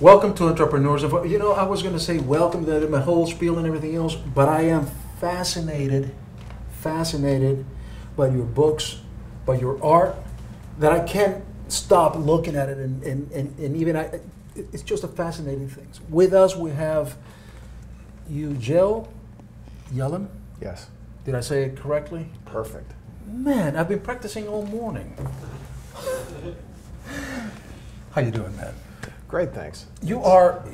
Welcome to Entrepreneurs of You know, I was going to say welcome to my whole spiel and everything else, but I am fascinated, fascinated by your books, by your art, that I can't stop looking at it. And, and, and, and even I, it's just a fascinating thing. With us, we have you, Joe Yellen. Yes. Did I say it correctly? Perfect. Man, I've been practicing all morning. How you doing, man? Great, thanks. You are.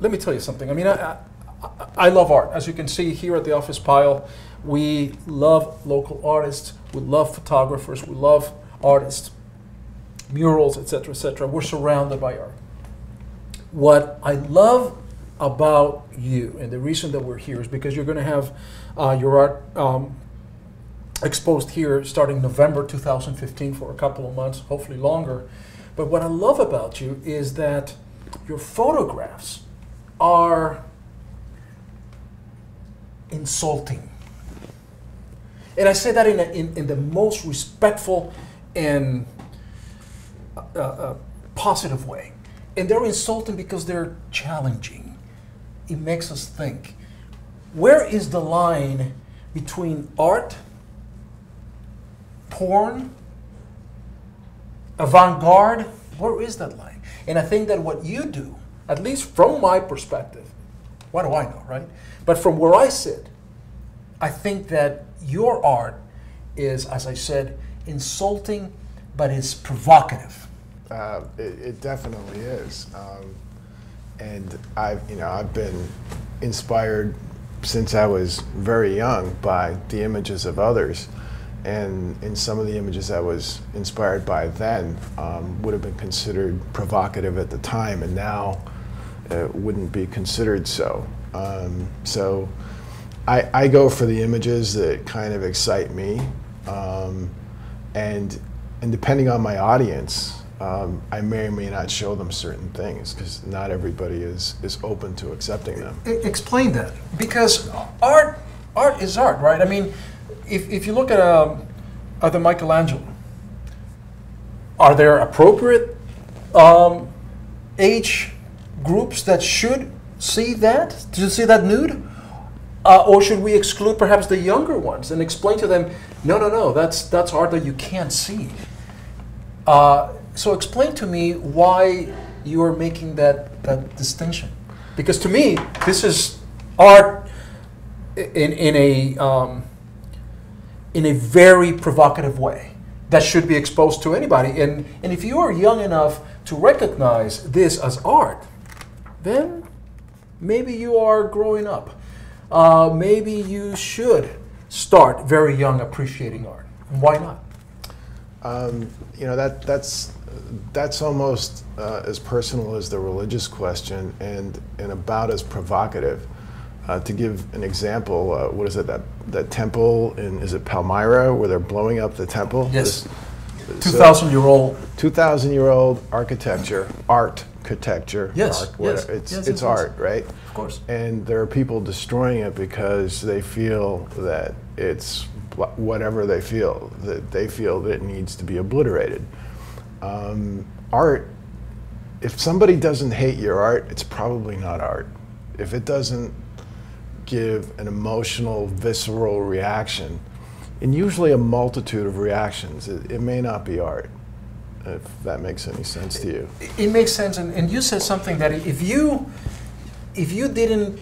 Let me tell you something. I mean, I, I, I love art. As you can see here at the office pile, we love local artists. We love photographers. We love artists, murals, etc., etc. We're surrounded by art. What I love about you, and the reason that we're here is because you're going to have uh, your art um, exposed here starting November 2015 for a couple of months, hopefully longer. But what I love about you is that your photographs are insulting. And I say that in, a, in, in, the most respectful and uh, uh, positive way. And they're insulting because they're challenging. It makes us think. Where is the line between art, porn, avant garde? Where is that line? And I think that what you do, at least from my perspective, what do I know, right? But from where I sit, I think that your art is, as I said, insulting, but it's provocative. Uh, it, it, definitely is, um, and I've you know I've been inspired since I was very young by the images of others, and in some of the images I was inspired by then um, would have been considered provocative at the time, and now it wouldn't be considered so. Um, so I, I, go for the images that kind of excite me, um, and and depending on my audience, um, I may or may not show them certain things because not everybody is is open to accepting them. Explain that because art art is art, right? I mean, if if you look at um, at the Michelangelo, are there appropriate um, age groups that should see that to see that nude? Uh, or should we exclude perhaps the younger ones and explain to them, no, no, no, that's, that's art that you can't see? Uh, so explain to me why you are making that, that distinction. Because to me, this is art in, in, a, um, in a very provocative way that should be exposed to anybody. And, and if you are young enough to recognize this as art, then maybe you are growing up uh, maybe you should start very young appreciating art. Why not? Um, you know that that's that's almost uh, as personal as the religious question, and and about as provocative. Uh, to give an example, uh, what is it that that temple in is it Palmyra where they're blowing up the temple? Yes. Two thousand so, year old. Two thousand year old architecture, art architecture. Yes, yes, it's yes, it's yes, art, right? Of course. And there are people destroying it because they feel that it's whatever they feel that they feel that it needs to be obliterated. Um, art, if somebody doesn't hate your art, it's probably not art. If it doesn't give an emotional, visceral reaction, and usually a multitude of reactions, it, it may not be art if that makes any sense to you. It makes sense, and, and you said something that if you if you didn't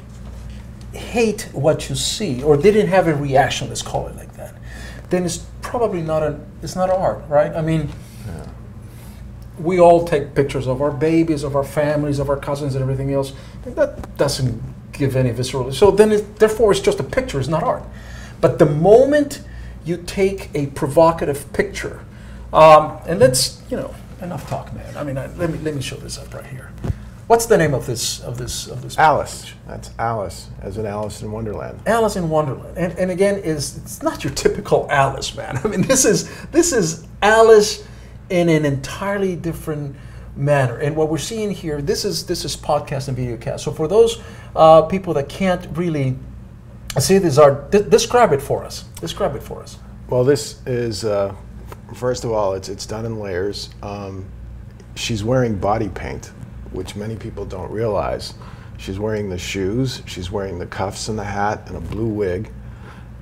hate what you see or didn't have a reaction, let's call it like that, then it's probably not a it's not art, right? I mean, yeah. we all take pictures of our babies, of our families, of our cousins, and everything else. And that doesn't give any visceral. So then, it, therefore, it's just a picture. It's not art. But the moment you take a provocative picture um, and let's, you know, enough talk, man. I mean, I, let me let me show this up right here. What's the name of this of this of this? Alice. Page? That's Alice, as in Alice in Wonderland. Alice in Wonderland, and, and again, is it's not your typical Alice, man. I mean, this is this is Alice in an entirely different manner. And what we're seeing here, this is this is podcast and video cast. So for those uh, people that can't really see this art, d- describe it for us. Describe it for us. Well, this is. Uh, First of all, it's it's done in layers. Um, she's wearing body paint, which many people don't realize. She's wearing the shoes, she's wearing the cuffs and the hat and a blue wig,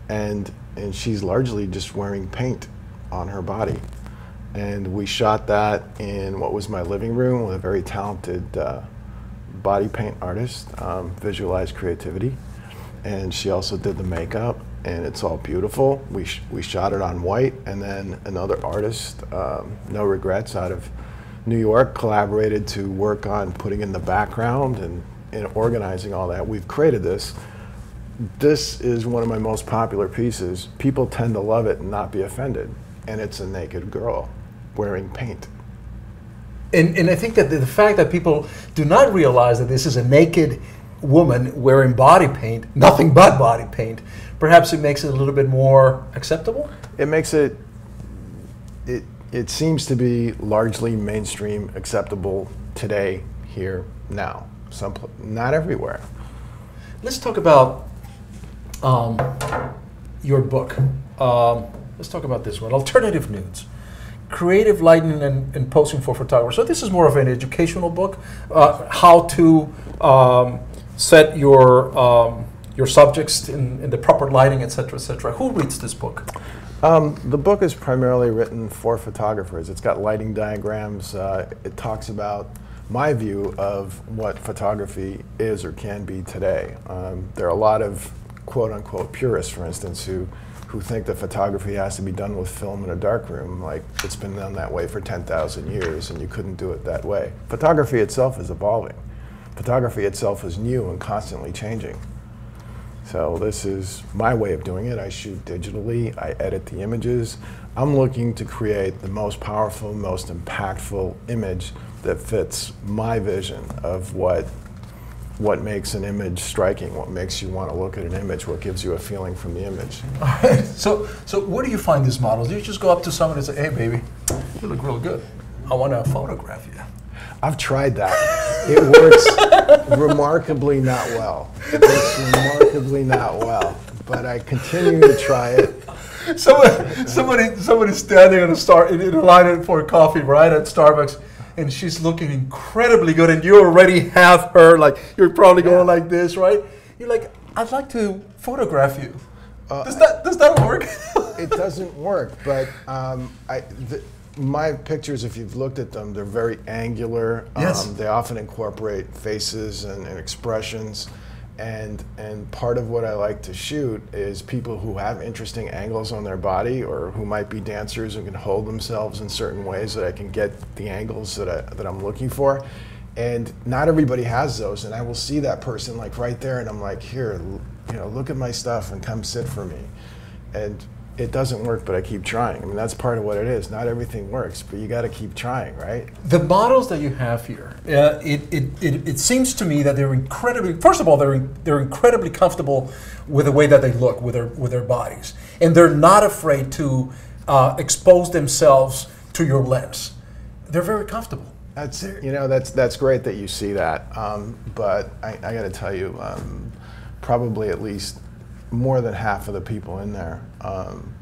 and and she's largely just wearing paint on her body. And we shot that in what was my living room with a very talented uh, body paint artist, um, Visualize Creativity. And she also did the makeup, and it's all beautiful. We, sh- we shot it on white, and then another artist, um, No Regrets, out of New York, collaborated to work on putting in the background and, and organizing all that. We've created this this is one of my most popular pieces. People tend to love it and not be offended. And it's a naked girl wearing paint. And, and I think that the, fact that people do not realize that this is a naked woman wearing body paint, nothing but body paint, perhaps it makes it a little bit more acceptable? It makes it, it, it seems to be largely mainstream acceptable today, here, now. Some, not everywhere. Let's talk about um, your book. Um, let's talk about this one Alternative Nudes. Creative lighting and, and posing for photographers. So, this is more of an educational book uh, how to um, set your, um, your subjects in, in the proper lighting, etc., etc. Who reads this book? Um, the book is primarily written for photographers. It's got lighting diagrams. Uh, it talks about my view of what photography is or can be today. Um, there are a lot of quote unquote purists, for instance, who, who think that photography has to be done with film in a darkroom, like it's been done that way for 10,000 years and you couldn't do it that way. Photography itself is evolving. Photography itself is new and constantly changing. So this is my way of doing it. I shoot digitally, I edit the images. I'm looking to create the most powerful, most impactful image that fits my vision of what what makes an image striking, what makes you want to look at an image, what gives you a feeling from the image. All right. So, so where do you find these models? Do you just go up to someone and say, "Hey, baby, you look real good. I want to photograph you." I've tried that. It works remarkably not well. It works remarkably not well. But I continue to try it. Somebody, somebody, somebody's standing in a star in a line for coffee, right at Starbucks, and she's looking incredibly good, and you already have her like you're probably Yeah. going like this, right? You're like, I'd like to photograph you. Uh, does that does that work? It doesn't work, but um, I, the, my pictures, if you've looked at them, they're very angular. Yes. Um, they often incorporate faces and, and expressions. And, and part of what I like to shoot is people who have interesting angles on their body or who might be dancers who can hold themselves in certain ways that I can get the angles that, I, that I'm looking for. And not everybody has those. And I will see that person like right there and I'm like, here, you know, look at my stuff and come sit for me. And it doesn't work, but I keep trying. I mean, that's part of what it is. Not everything works, but you got to keep trying, right? the models that you have here, uh, it, it, it, it seems to me that they're incredibly. First of all, they're they're incredibly comfortable with the way that they look with their with their bodies, and they're not afraid to uh, expose themselves to your lens. They're very comfortable. That's you know that's that's great that you see that, um, but I, I got to tell you, um, probably at least more than half of the people in there um,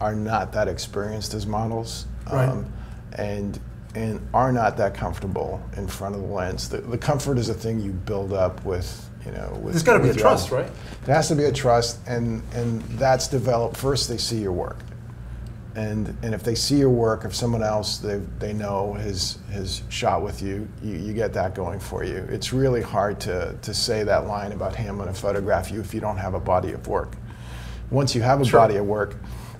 are not that experienced as models, Right. um, and and are not that comfortable in front of the lens. The, the comfort is a thing you build up with you know. With, There's got to be a trust, right? There has to be a trust, and and that's developed first. They see your work, and and if they see your work, if someone else they they know has has shot with you, you, you get that going for you. It's really hard to to say that line about hey, I'm going to photograph you if you don't have a body of work. Once you have a Sure. body of work,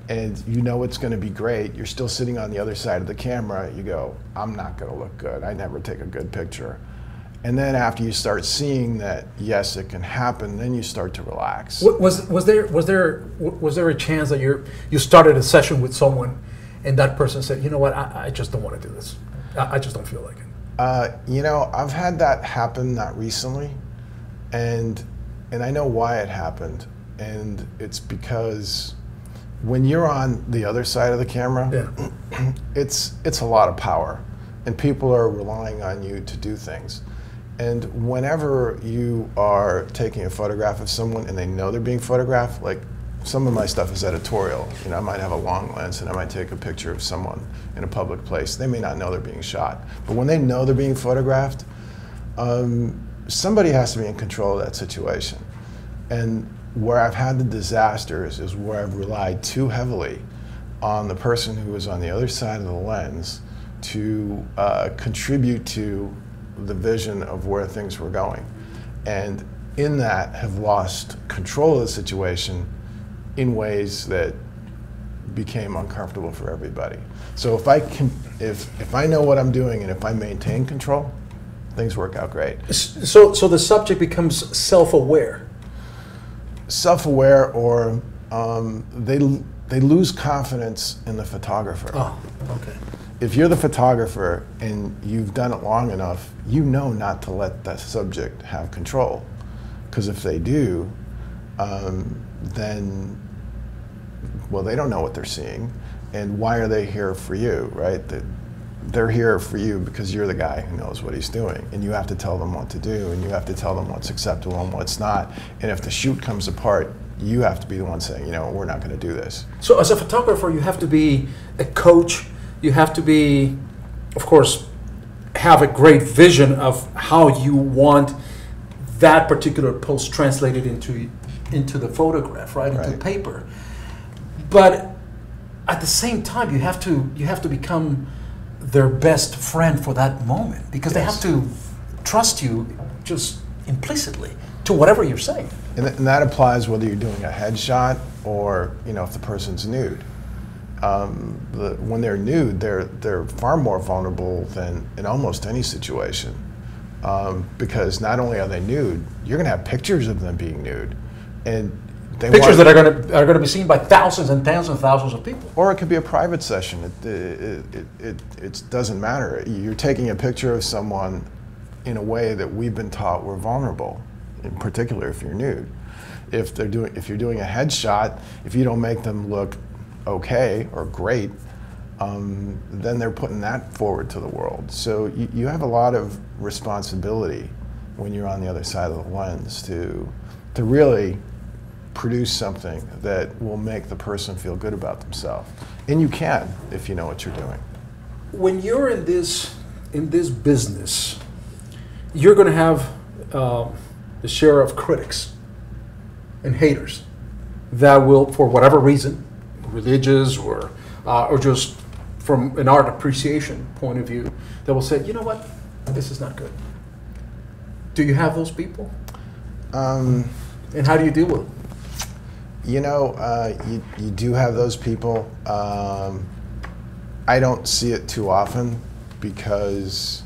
and you know it's going to be great, you're still sitting on the other side of the camera. You go, I'm not going to look good. I never take a good picture. And then after you start seeing that yes, it can happen, then you start to relax. Was was there was there was there a chance that you you started a session with someone, and that person said, you know what, I, I just don't want to do this. I, I just don't feel like it. Uh, you know, I've had that happen not recently, and and I know why it happened, and it's because when you're on the other side of the camera, Yeah. it's it's a lot of power, and people are relying on you to do things. And whenever you are taking a photograph of someone and they know they're being photographed, like some of my stuff is editorial. You know, I might have a long lens and I might take a picture of someone in a public place. They may not know they're being shot, but when they know they're being photographed, um, somebody has to be in control of that situation. And where I've had the disasters is where I've relied too heavily on the person who was on the other side of the lens to uh, contribute to the vision of where things were going. And in that, have lost control of the situation in ways that became uncomfortable for everybody. So if I can, if if I know what I'm doing and if I maintain control, things work out great. So, so the subject becomes self-aware. Self-aware, or um, they they lose confidence in the photographer. Oh, okay. If you're the photographer and you've done it long enough, you know not to let the subject have control, because if they do, um, then well, they don't know what they're seeing, and why are they here for you, right? They're here for you because you're the guy who knows what he's doing, and you have to tell them what to do, and you have to tell them what's acceptable and what's not. And if the shoot comes apart, you have to be the one saying, you know, we're not going to do this. So, as a photographer, you have to be a coach. You have to be, of course, have a great vision of how you want that particular post translated into into the photograph, right, into Right. paper. But at the same time, you have to you have to become their best friend for that moment because they have to trust you just implicitly to whatever you're saying. And, th- and that applies whether you're doing a headshot or you know if the person's nude. Um, the, when they're nude, they're they're far more vulnerable than in almost any situation, um, because not only are they nude, you're going to have pictures of them being nude, and they Pictures that are going to are going to be seen by thousands and thousands and thousands of people. or it could be a private session. It, it, it, it, it doesn't matter. You're taking a picture of someone in a way that we've been taught we're vulnerable, in particular if you're nude. If they're doing, if you're doing a headshot, if you don't make them look okay or great, um, then they're putting that forward to the world. So you, you have a lot of responsibility when you're on the other side of the lens to, to really produce something that will make the person feel good about themselves. And you can if you know what you're doing. when you're in this in this business, you're going to have um, the share of critics and haters that will, for whatever reason, religious or uh, or just from an art appreciation point of view, that will say, you know what, this is not good. Do you have those people, Um, and how do you deal with them? you know, uh, you, you do have those people. Um, I don't see it too often because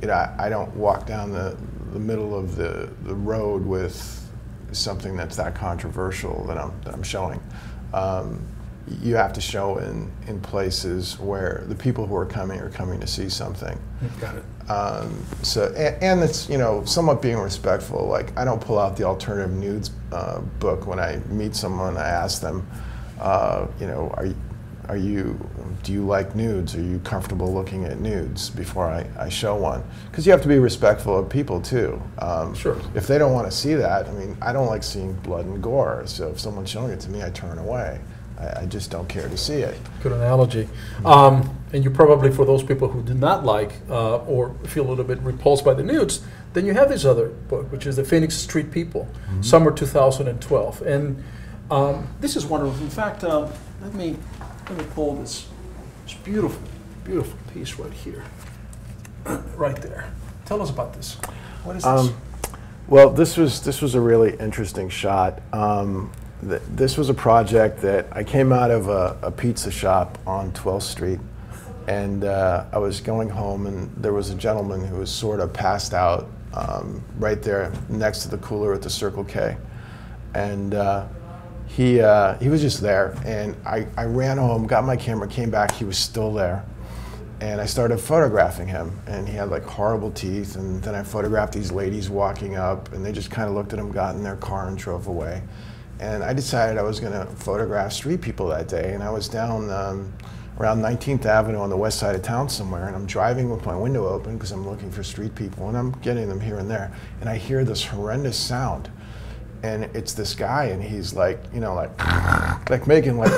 you know, I, I don't walk down the, the middle of the, the road with something that's that controversial that I'm, that I'm showing. Um, you have to show in, in places where the people who are coming are coming to see something. Got it. Um, so, and, and it's you know somewhat being respectful. Like I don't pull out the alternative nudes uh, book when I meet someone. I ask them, uh, you know, are are you do you like nudes? Are you comfortable looking at nudes before I, I show one? Because you have to be respectful of people too. Um, Sure. If they don't want to see that, I mean, I don't like seeing blood and gore. So if someone's showing it to me, I turn away. I, I just don't care to see it. Good analogy. Um, and you probably, for those people who do not like uh, or feel a little bit repulsed by the nudes, then you have this other book, which is the Phoenix Street People, summer 2012. And um, this is wonderful. In fact, uh, let me let me pull this. It's beautiful, beautiful piece right here, right there. Tell us about this. What is this? Um, well, this was this was a really interesting shot. Um, th- this was a project that I came out of a, a pizza shop on 12th Street, and uh, I was going home, and there was a gentleman who was sort of passed out um, right there next to the cooler at the Circle K, and. Uh, he, uh, he was just there, and I, I ran home, got my camera, came back, he was still there and I started photographing him. And he had like horrible teeth. And then I photographed these ladies walking up, and they just kind of looked at him, got in their car, and drove away. And I decided I was going to photograph street people that day. And I was down um, around 19th Avenue on the west side of town somewhere, and I'm driving with my window open because I'm looking for street people, and I'm getting them here and there. And I hear this horrendous sound. And it's this guy, and he's like, you know, like, like making like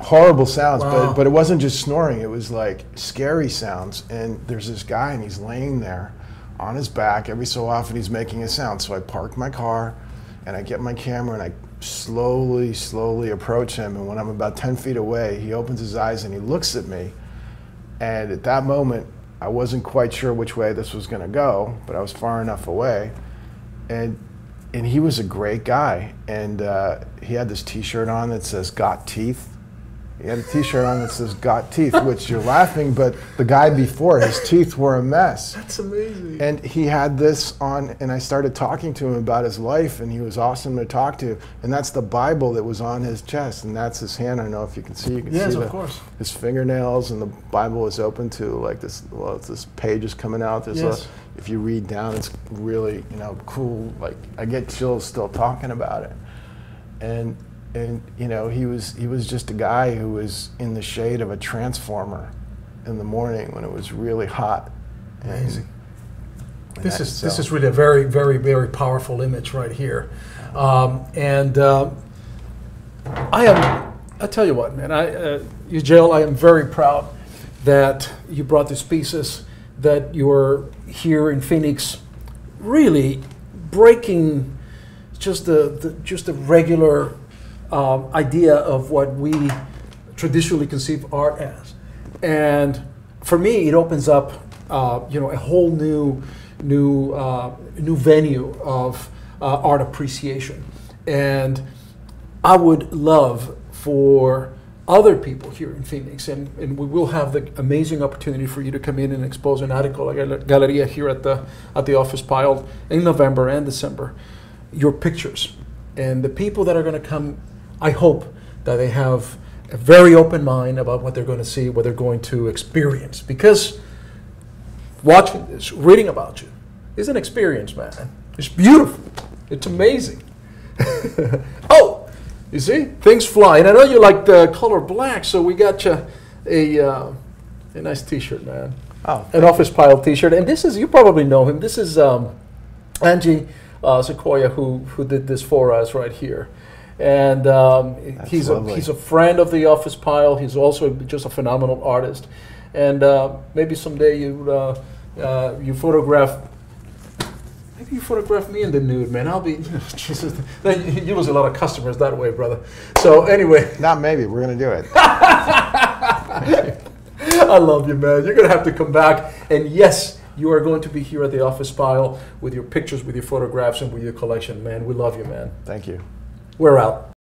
horrible sounds, Wow. but, but it wasn't just snoring, it was like scary sounds. And there's this guy, and he's laying there on his back. Every so often, he's making a sound. So I park my car, and I get my camera, and I slowly, slowly approach him. And when I'm about 10 feet away, he opens his eyes and he looks at me. And at that moment, I wasn't quite sure which way this was going to go, but I was far enough away. And and he was a great guy. And uh, he had this T-shirt on that says "Got Teeth." He had a T-shirt on that says "Got Teeth," which you're laughing, but the guy before his teeth were a mess. That's amazing. And he had this on, and I started talking to him about his life, and he was awesome to talk to. And that's the Bible that was on his chest, and that's his hand. I don't know if you can see. You can Yes, see of the- course. His fingernails, and the Bible is open to like this. Well, it's this page is coming out. There's Yes. a, if you read down, it's really you know cool. Like I get chills still talking about it. And and you know he was he was just a guy who was in the shade of a transformer in the morning when it was really hot. And- Amazing. and This is this is really a very very very powerful image right here, um, and um I am. I tell you what, man. I uh, Yucel, I am very proud that you brought these pieces. That you're here in Phoenix, really breaking just the, the just the regular um, idea of what we traditionally conceive art as, and for me, it opens up uh, you know a whole new new uh, new venue of uh, art appreciation, and I would love for other people here in Phoenix, and, and we will have the amazing opportunity for you to come in and expose an article at Galleria here at the at the office pile in November and December, your pictures, and the people that are going to come. I hope that they have a very open mind about what they're going to see, what they're going to experience, because watching this, reading about you, is an experience, man. It's beautiful. It's amazing. oh, you see, things fly. And I know you like the color black, so we got you a, uh, a nice T-shirt, man. Oh, An office pile T-shirt, and this is you probably know him. This is um, Angie uh, Sequoia who who did this for us right here, and um, he's a, he's a friend of the office pile. He's also just a phenomenal artist, and uh, maybe someday you uh, uh, you photograph. Maybe you photograph me in the nude, man. I'll be Jesus. Then you you lose a lot of customers that way, brother. So anyway, not maybe. We're gonna do it. I love you, man. You're gonna have to come back, and yes, you are going to be here at the office pile with your pictures, with your photographs, and with your collection, man. We love you, man. Thank you. We're out.